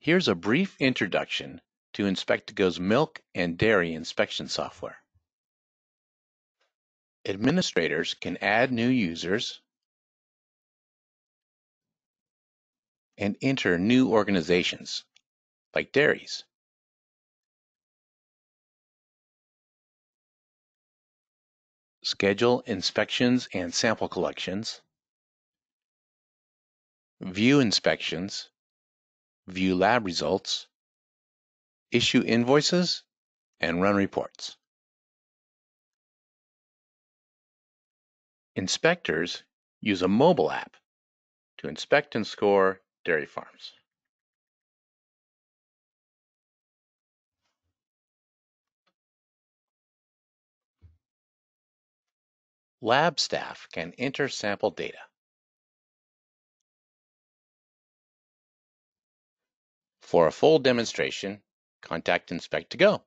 Here's a brief introduction to Inspect2Go's milk and dairy inspection software. Administrators can add new users and enter new organizations, like dairies. Schedule inspections and sample collections, view inspections, view lab results, issue invoices, and run reports. Inspectors use a mobile app to inspect and score dairy farms. Lab staff can enter sample data. For a full demonstration, contact Inspect2Go.